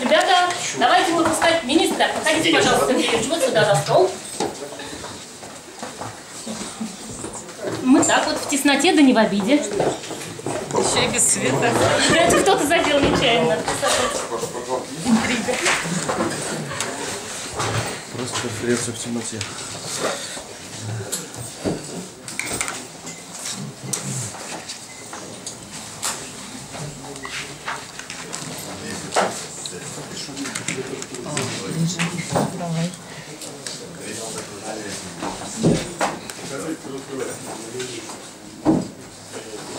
Ребята, давайте выпускать министра. Проходите, пожалуйста, Юрьевич, вот сюда за стол. Мы так вот в тесноте, да не в обиде. Еще и без света. Это кто-то задел нечаянно. Просто конференция в темноте. Давай.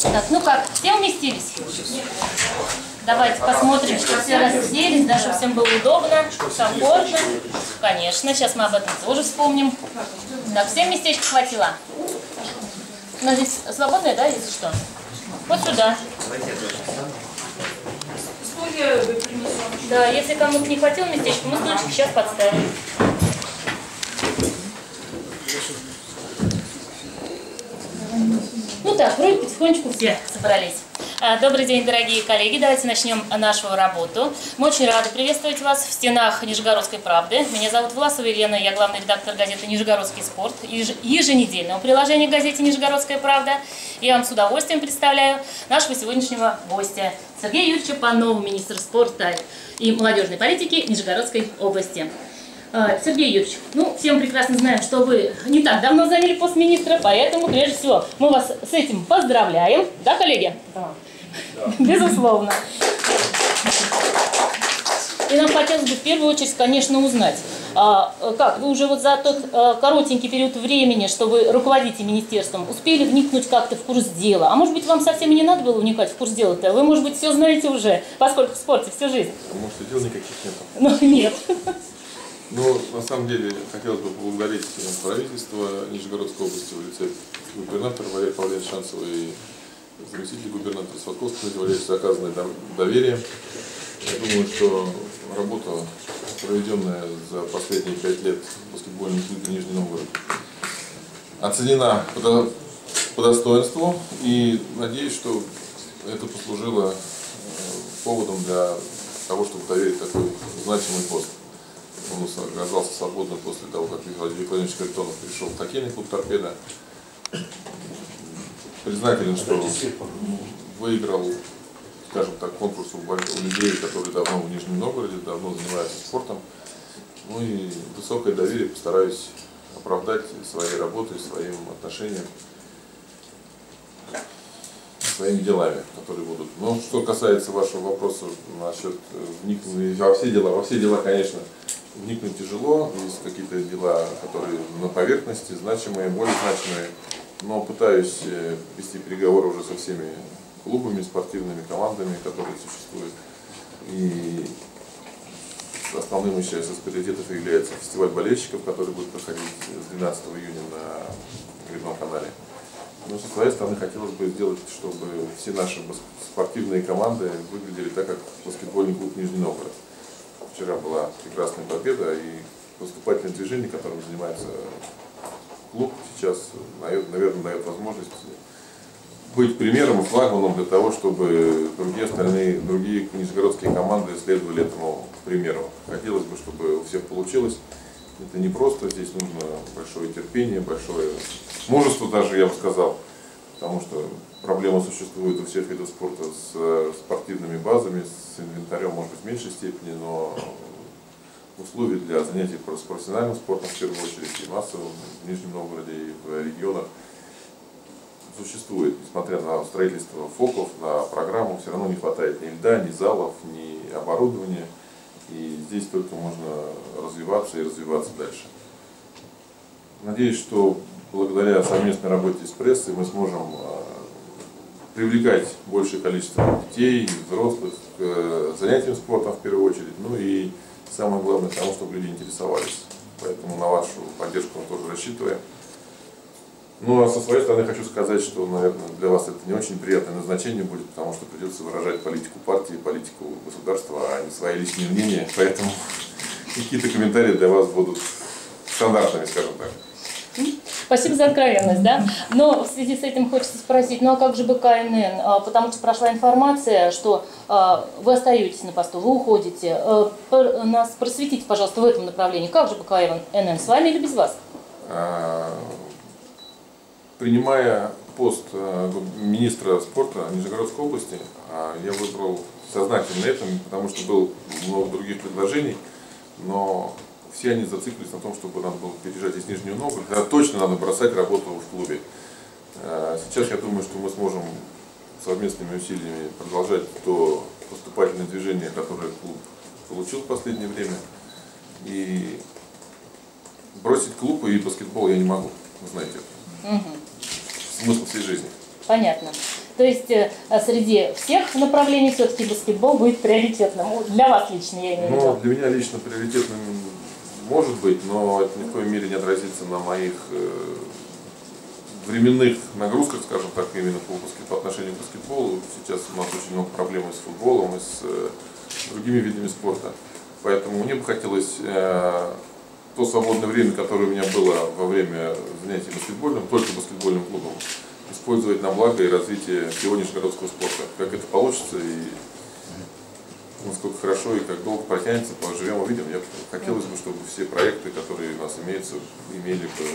Так, ну как, все уместились? Давайте посмотрим, что все расселись, да, чтобы всем было удобно, комфортно. Конечно, сейчас мы об этом тоже вспомним. Так, всем местечко хватило? У нас здесь свободное, да, если что? Вот сюда. Да, если кому-то не хватило местечко, мы стульчик сейчас подставим. Так, вроде потихонечку все собрались. А, Добрый день, дорогие коллеги. Давайте начнем нашу работу. Мы очень рады приветствовать вас в стенах Нижегородской правды. Меня зовут Власова Елена, я главный редактор газеты «Нижегородский спорт», еж- еженедельного приложения газете «Нижегородская правда». Я вам с удовольствием представляю нашего сегодняшнего гостя Сергея Юрьевича Панова, министр спорта и молодежной политики Нижегородской области. А, Сергей Юрьевич, ну, все мы прекрасно знаем, что вы не так давно заняли пост министра, поэтому, прежде всего, мы вас с этим поздравляем. Да, коллеги? Да. Безусловно. И нам хотелось бы в первую очередь, конечно, узнать, а, э, как вы уже вот за тот э, коротенький период времени, что вы руководите министерством, успели вникнуть как-то в курс дела? А может быть, вам совсем и не надо было вникать в курс дела-то? Вы, может быть, все знаете уже, поскольку в спорте всю жизнь? Может, и дел никаких нет. Ну, нет. Но на самом деле хотелось бы поблагодарить э, правительство Нижегородской области в лице губернатора Валерия Павловича Шанцева и заместителя губернатора Сладковского Валерьевича за оказанное дов- доверие. Я думаю, что работа, проведенная за последние пять лет в баскетбольном клубе Нижний Новгород, оценена по, по достоинству и надеюсь, что это послужило э, поводом для того, чтобы доверить такой значимый пост. Он оказался свободным после того, как Владимир Владимирович Картонов пришел в хоккейный клуб «Торпеда». Признателен, что выиграл, скажем так, конкурс у людей, которые давно в Нижнем Новгороде, давно занимаются спортом. Ну и высокое доверие постараюсь оправдать своей работой, своим отношением, своими делами, которые будут. Но что касается вашего вопроса насчет э, вникнуть во все дела, во все дела, конечно, вникнуть тяжело, есть какие-то дела, которые на поверхности, значимые, более значимые, но пытаюсь э, вести переговоры уже со всеми клубами, спортивными командами, которые существуют. И основным сейчас из приоритетов является фестиваль болельщиков, который будет проходить с 12 июня на Грибном канале. Но со своей стороны хотелось бы сделать, чтобы все наши спортивные команды выглядели так, как баскетбольный клуб Нижний Новгород. Вчера была прекрасная победа и поступательное движение, которым занимается клуб, сейчас, наверное, дает возможность быть примером и флагманом для того, чтобы другие остальные, другие нижегородские команды следовали этому примеру. Хотелось бы, чтобы у всех получилось. Это не просто, здесь нужно большое терпение, большое мужество даже, я бы сказал, потому что проблема существует у всех видов спорта с э, спортивными базами, с инвентарем, может быть, в меньшей степени, но условия для занятий прос- профессиональным спортом в первую очередь и массовым в Нижнем Новгороде и в регионах существует, несмотря на строительство фоков, на программу, все равно не хватает ни льда, ни залов, ни оборудования. И здесь только можно развиваться и развиваться дальше. Надеюсь, что благодаря совместной работе с прессой мы сможем э, привлекать большее количество детей взрослых к э, занятиям спортом в первую очередь, ну и самое главное, к тому, чтобы люди интересовались. Поэтому на вашу поддержку мы тоже рассчитываем. Ну, а со своей стороны хочу сказать, что, наверное, для вас это не очень приятное назначение будет, потому что придется выражать политику партии, политику государства, а не свои личные мнения. Поэтому какие-то комментарии для вас будут стандартными, скажем так. Спасибо за откровенность, да. Но в связи с этим хочется спросить, ну а как же БКНН? А, Потому что прошла информация, что а, вы остаетесь на посту, вы уходите. Пр- Нас просветите, пожалуйста, в этом направлении. Как же БКНН? С вами или без вас? А, Принимая пост министра спорта Нижегородской области, а, я выбрал сознательно это, потому что было много других предложений, но все они зациклились на том, чтобы надо было переезжать из Нижнего Новгорода. Тогда точно надо бросать работу в клубе. А, Сейчас я думаю, что мы сможем совместными усилиями продолжать то поступательное движение, которое клуб получил в последнее время. И бросить клуб и баскетбол я не могу, вы знаете. Мгм. Смысл всей жизни. Понятно. То есть э, среди всех направлений все-таки баскетбол будет приоритетным. Ну, Для вас лично, я имею в Ну, виду. для меня лично приоритетным может быть, но это ни в коей мере не отразится на моих э, временных нагрузках, скажем так, именно по, баскет- по отношению к баскетболу. Сейчас у нас очень много проблем и с футболом, и с э, другими видами спорта. Поэтому мне бы хотелось э, то свободное время, которое у меня было во время занятий баскетбольным, только баскетбольным клубом, использовать на благо и развитие всего нижегородского спорта. Как это получится и насколько хорошо и как долго протянется, поживем увидим. Я хотелось бы, чтобы все проекты, которые у нас имеются, имели бы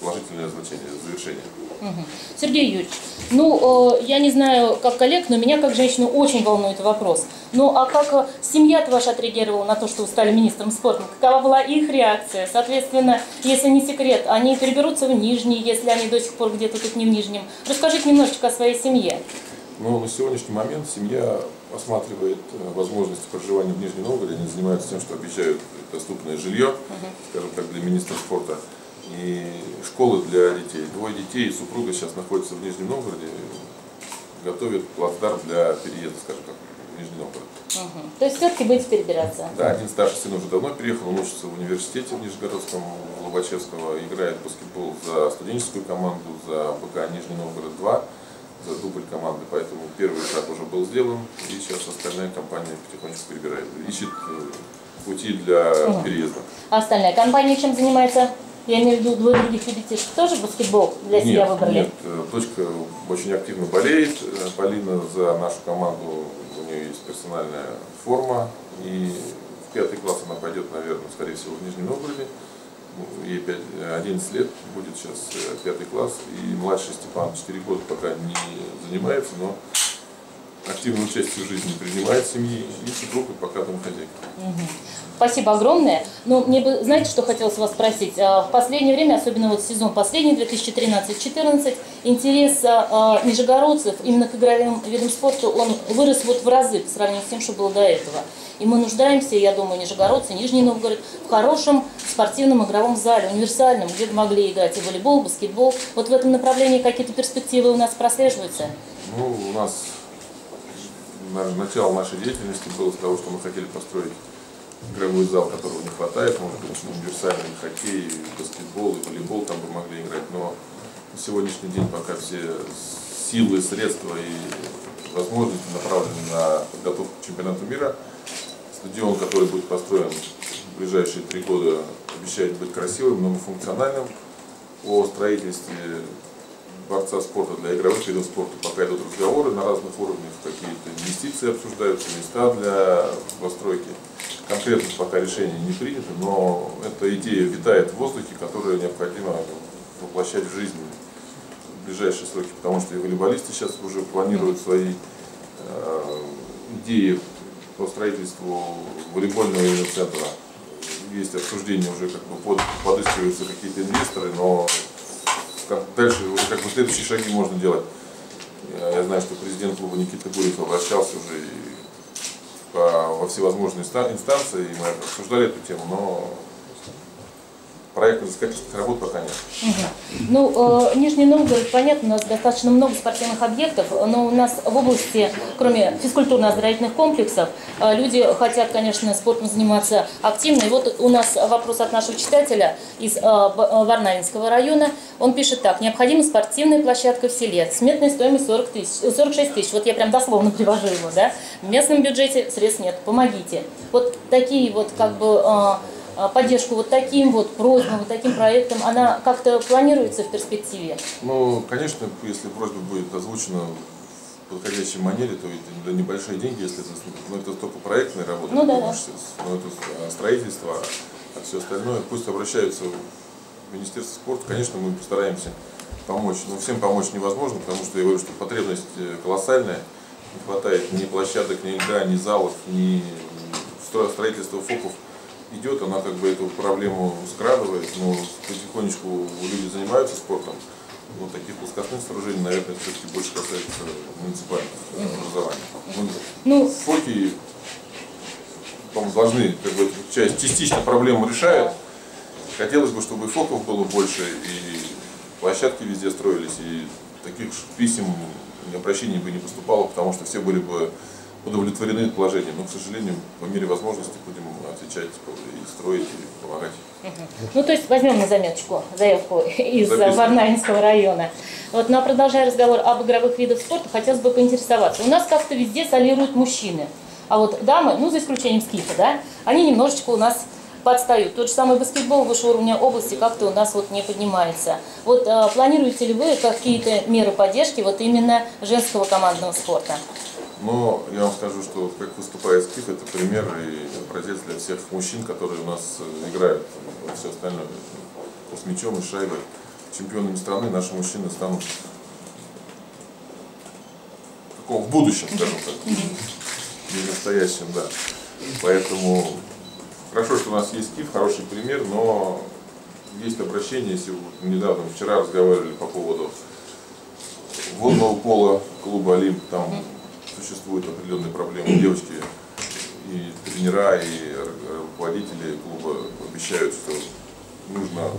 положительное значение, завершение. Мгм. Сергей Юрьевич, ну, э, я не знаю, как коллег, но меня как женщину очень волнует вопрос. Ну, а как э, семья ваша отреагировала на то, что вы стали министром спорта? Какова была их реакция? Соответственно, если не секрет, они переберутся в Нижний, если они до сих пор где-то тут не в Нижнем. Расскажите немножечко о своей семье. Но на сегодняшний момент семья осматривает э, возможности проживания в Нижнем Новгороде, они занимаются тем, что обещают доступное жилье, скажем так, для министра спорта, и школы для детей. Двое детей и супруга сейчас находятся в Нижнем Новгороде, готовят плацдарм для переезда, скажем так, в Нижний Новгород. Мгм. То есть все-таки будете перебираться? Да, один старший сын уже давно переехал, он учится в университете в Нижегородском, Лобачевского, играет в баскетбол за студенческую команду, за БК Нижний Новгород-2, за дубль команды, поэтому первый этап уже был сделан, и сейчас остальная компания потихонечку перебирает, ищет э, пути для переезда. А остальная компания чем занимается? Я имею в виду двое других ребятишек. Тоже баскетбол для себя Нет, выбрали? нет, э, дочка очень активно болеет, э, Полина за нашу команду, у нее есть персональная форма, и в пятый класс она пойдет, наверное, скорее всего, в Нижнем Новгороде. Ей пять- э, 11 лет, будет сейчас э, пятый класс, и младший Степан 4 года пока не занимается, но участие в жизни принимает семьи, и супруга пока домохозяйка. Спасибо огромное. Ну, мне бы, знаете, что хотелось вас спросить? А, В последнее время, особенно вот сезон последний, 2013-2014, интерес а, а, нижегородцев именно к игровым видам спорта, он вырос вот в разы по сравнению с тем, что было до этого. И мы нуждаемся, я думаю, нижегородцы, Нижний Новгород, в хорошем спортивном игровом зале, универсальном, где бы могли играть и волейбол, и баскетбол. Вот в этом направлении какие-то перспективы у нас прослеживаются? Ну, у нас начало нашей деятельности было с того, что мы хотели построить игровой зал, которого не хватает, может быть, универсальный хоккей, баскетбол и волейбол там бы могли играть, но на сегодняшний день пока все силы, средства и возможности направлены на подготовку к чемпионату мира. Стадион, который будет построен в ближайшие три года, обещает быть красивым, многофункциональным. О строительстве дворца спорта для игровых видов спорта пока идут разговоры на разных уровнях, какие-то инвестиции обсуждаются, места для постройки. Конкретно пока решение не принято, но эта идея витает в воздухе, которую необходимо воплощать в жизнь в ближайшие сроки, потому что и волейболисты сейчас уже планируют свои э, идеи по строительству волейбольного центра. Есть обсуждения уже как бы под, подыскиваются какие-то инвесторы, но как дальше уже как бы следующие шаги можно делать. Я, знаю, что президент клуба Никита Гурьев обращался уже и по- во всевозможные инста- инстанции, и мы обсуждали эту тему, но проектных взыскательских работ пока нет. Ну, э, Нижний Новгород, понятно, у нас достаточно много спортивных объектов, но у нас в области, кроме физкультурно-оздоровительных комплексов, э, люди хотят, конечно, спортом заниматься активно. И вот у нас вопрос от нашего читателя из э, э, Варнавинского района. Он пишет так. Необходима спортивная площадка в селе. Сметная стоимость 40 тысяч, э, 46 тысяч. Вот я прям дословно привожу его, да. В местном бюджете средств нет. Помогите. Вот такие вот как бы э, поддержку вот таким вот просьбам, вот таким проектам, она как-то планируется в перспективе? Ну, конечно, если просьба будет озвучена в подходящей манере, то это небольшие деньги, если это, ну, это только проектная работа, ну, да, да. но это а, строительство, а все остальное, пусть обращаются в Министерство спорта, конечно, мы постараемся помочь, но всем помочь невозможно, потому что я говорю, что потребность э, колоссальная, не хватает ни площадок, ни льда, ни залов, ни строительства фоков идет, она как бы эту проблему скрадывает, но потихонечку люди занимаются спортом. Вот таких плоскостных сооружений, наверное, все-таки больше касается муниципального образования. Ну, ну, фоки, по должны, как бы, часть, частично проблему решают. Хотелось бы, чтобы и фоков было больше, и площадки везде строились, и таких писем обращений бы не поступало, потому что все были бы удовлетворены положением. Но, к сожалению, по мере возможности будем отвечать и строить, и помогать. Ну, то есть возьмем на заметочку заявку из Записывай. Варнаинского района. Вот, но продолжая разговор об игровых видах спорта, хотелось бы поинтересоваться. У нас как-то везде солируют мужчины. А вот дамы, ну, за исключением скифа, да, они немножечко у нас подстают. Тот же самый баскетбол высшего уровня области как-то у нас вот не поднимается. Вот а, планируете ли вы какие-то меры поддержки вот именно женского командного спорта? Но я вам скажу, что как выступает СКИФ, это пример и образец для всех мужчин, которые у нас э, играют во все остальное. С мячом и шайбой. Чемпионами страны наши мужчины станут в будущем, скажем так. Не в настоящем, да. Поэтому хорошо, что у нас есть СКИФ, хороший пример, но есть обращение, если недавно, вчера разговаривали по поводу водного пола клуба Олимп, там существуют определенные проблемы. Девочки и тренера, и руководители клуба обещают, что нужно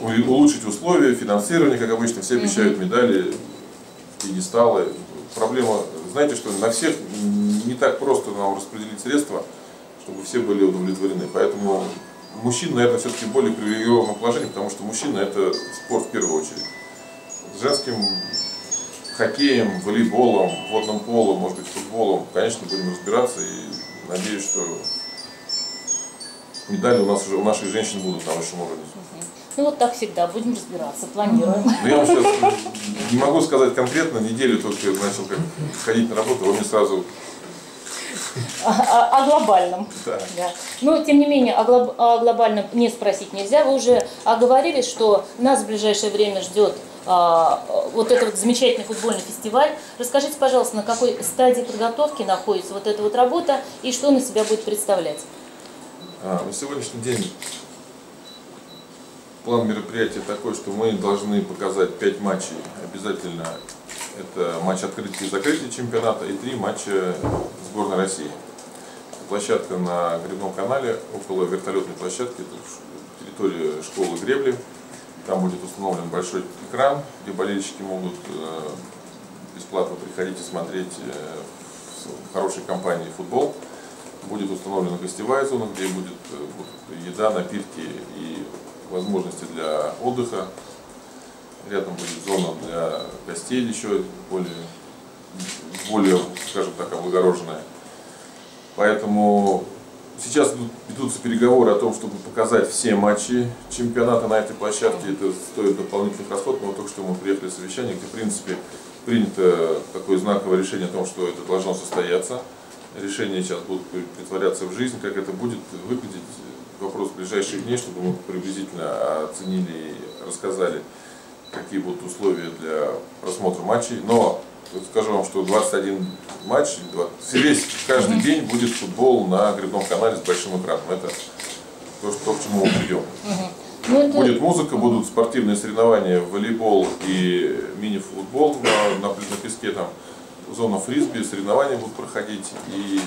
улучшить условия, финансирование, как обычно, все обещают медали, пьедесталы. Проблема, знаете, что на всех не так просто нам распределить средства, чтобы все были удовлетворены. Поэтому мужчин, наверное, все-таки более привилегированном положении, потому что мужчина это спорт в первую очередь. С женским хоккеем, волейболом, водным полом, может быть, футболом, конечно, будем разбираться и надеюсь, что медали у нас уже у наших женщин будут на высшем уровне. Ну вот так всегда, будем разбираться, планируем. Ну я вам сейчас не могу сказать конкретно, неделю только начал как ходить на работу, вы мне сразу о, о, о глобальном. Да. Да. Но, тем не менее, о, глоб, о глобальном не спросить нельзя. Вы уже оговорились, что нас в ближайшее время ждет а, вот этот вот замечательный футбольный фестиваль. Расскажите, пожалуйста, на какой стадии подготовки находится вот эта вот работа и что на себя будет представлять? А, на сегодняшний день план мероприятия такой, что мы должны показать 5 матчей обязательно. Это матч открытия и закрытия чемпионата и три матча сборной России. Площадка на Гребном канале, около вертолетной площадки, территория школы гребли. Там будет установлен большой экран, где болельщики могут э, бесплатно приходить и смотреть э, в хорошей компании футбол. Будет установлена гостевая зона, где будет э, еда, напитки и возможности для отдыха. Рядом будет зона для гостей еще более, более скажем так, облагороженная. Поэтому Сейчас ведутся переговоры о том, чтобы показать все матчи чемпионата на этой площадке. Это стоит дополнительных расходов, но только что мы приехали с совещания, где, в принципе, принято такое знаковое решение о том, что это должно состояться. Решения сейчас будут притворяться в жизнь, как это будет выглядеть. Вопрос в ближайшие дни, чтобы мы приблизительно оценили и рассказали, какие будут условия для просмотра матчей. Но скажу вам, что 21 матч, 20, весь, каждый день будет футбол на грибном канале с большим экраном. Это то, что, к чему мы придем. Ну. Будет музыка, будут спортивные соревнования, волейбол и мини-футбол на, на, на песке, там зона фрисби, соревнования будут проходить. И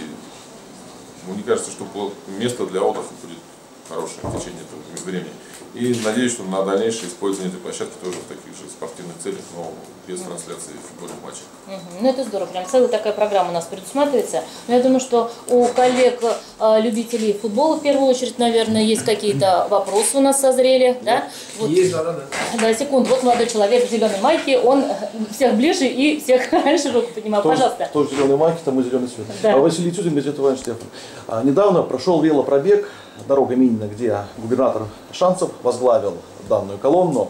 мне кажется, что место для отдыха будет хорошее в течение этого времени. И надеюсь, что на дальнейшее использование этой площадки тоже в таких же спортивных целях, но без трансляции футбольных матчей. Угу. Ну это здорово, прям целая такая программа у нас предусматривается. Но я думаю, что у коллег э, любителей футбола в первую очередь, наверное, есть какие-то вопросы у нас созрели, да? Вот. Есть, да, да, да. Да, секунду. Вот молодой человек в зеленой майке, он всех ближе и всех широко понимает. Пожалуйста. Тоже зеленой майке, там и зеленый цвет. Да. А Василий Тюзин, газета Вайнштефан. А, недавно прошел велопробег «Дорога Минина», где губернатор Шанцев возглавил данную колонну,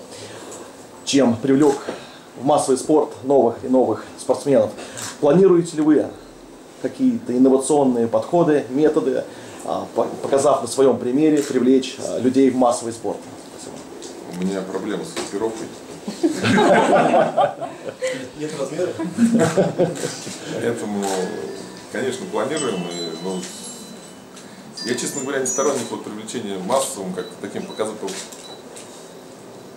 чем привлек в массовый спорт новых и новых спортсменов. Планируете ли вы какие-то инновационные подходы, методы, а, по- показав на своем примере, привлечь а, людей в массовый спорт? Спасибо. У меня проблемы с экипировкой. Нет размера? Поэтому, конечно, планируем. И, ну, я, честно говоря, не сторонник вот привлечения массовым, как таким показателем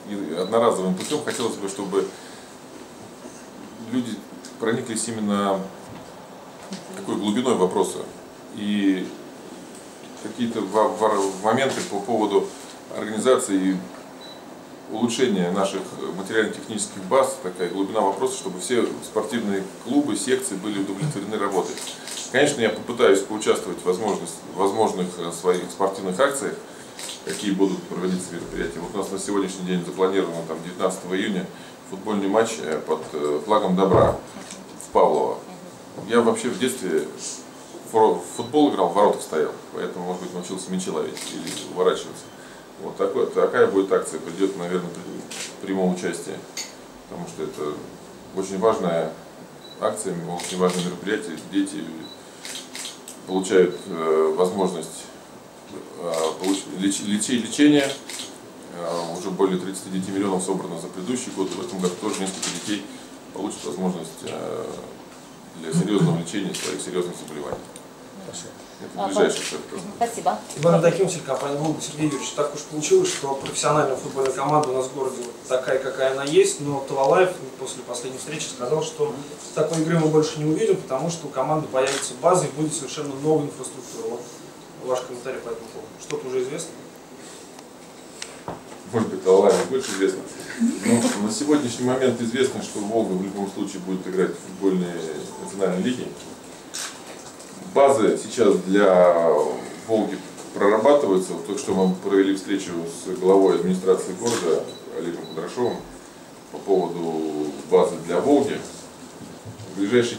и одноразовым путем. Хотелось бы, чтобы люди прониклись именно такой глубиной вопроса. И какие-то моменты по поводу организации улучшения наших материально-технических баз, такая глубина вопроса, чтобы все спортивные клубы, секции были удовлетворены работой. Конечно, я попытаюсь поучаствовать в возможных э, своих спортивных акциях, какие будут проводиться мероприятия. Вот у нас на сегодняшний день запланировано там, 19 июня футбольный матч э, под э, флагом добра в Павлово. Я вообще в детстве в футбол играл, в воротах стоял, поэтому, может быть, научился мячи ловить или уворачиваться. Вот такой, такая будет акция, придет, наверное, при- приму участие, потому что это очень важная акция, очень важное мероприятие. Дети получают э, возможность э, лечения. Э, уже более 39 миллионов собрано за предыдущий год, в этом году тоже несколько детей получат возможность для серьезного лечения своих серьезных заболеваний. Это ближайший. Спасибо. Иван Адакимович, компания «Волга» Сергей Юрьевич, так уж получилось, что профессиональная футбольная команда у нас в городе вот такая, какая она есть, но Тавалаев после последней встречи сказал, что такой игры мы больше не увидим, потому что у команды появится база и будет совершенно новая инфраструктура. Вот ваш комментарий по этому поводу. Что-то уже известно? может быть, Аллаху больше известно. Но на сегодняшний момент известно, что Волга в любом случае будет играть в футбольной национальной лиге. Базы сейчас для Волги прорабатываются. Вот только что мы провели встречу с главой администрации города Олегом Кудрашовым по поводу базы для Волги. В ближайшие